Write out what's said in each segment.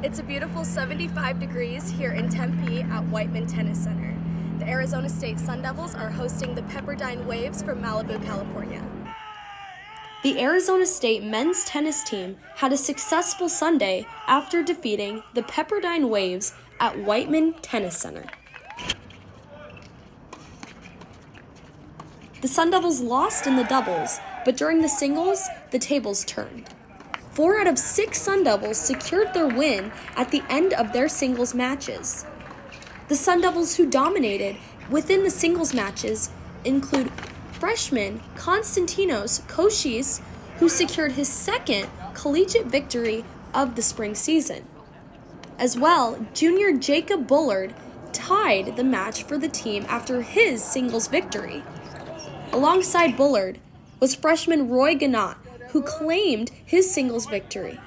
It's a beautiful 75 degrees here in Tempe at Whiteman Tennis Center. The Arizona State Sun Devils are hosting the Pepperdine Waves from Malibu, California. The Arizona State men's tennis team had a successful Sunday after defeating the Pepperdine Waves at Whiteman Tennis Center. The Sun Devils lost in the doubles, but during the singles, the tables turned. Four out of six Sun Devils secured their win at the end of their singles matches. The Sun Devils who dominated within the singles matches include freshman Konstantinos Koshis, who secured his second collegiate victory of the spring season. As well, junior Jacob Bullard tied the match for the team after his singles victory. Alongside Bullard was freshman Roy Gannat, who claimed his singles victory.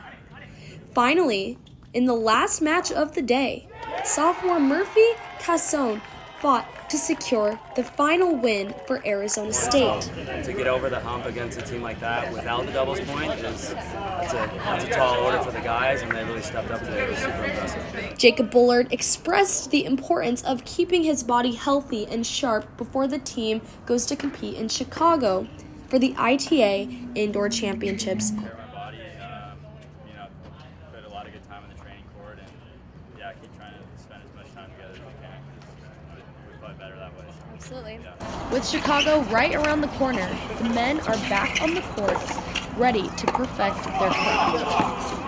Finally, in the last match of the day, sophomore Murphy Cassone fought to secure the final win for Arizona State. To get over the hump against a team like that without the doubles point is that's a, that's a tall order for the guys, and they really stepped up today. It was super impressive. Jacob Bullard expressed the importance of keeping his body healthy and sharp before the team goes to compete in Chicago for the ITA Indoor Championships um, keep trying to spend as much time together as we can we play better that way. Absolutely. Yeah. With Chicago right around the corner, the men are back on the courts, ready to perfect their craft.